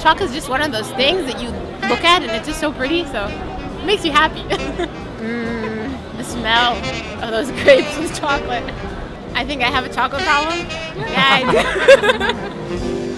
Chocolate is just one of those things that you look at and it's just so pretty, so it makes you happy. mm, the smell of those grapes with chocolate. I think I have a chocolate problem. Yeah, I do.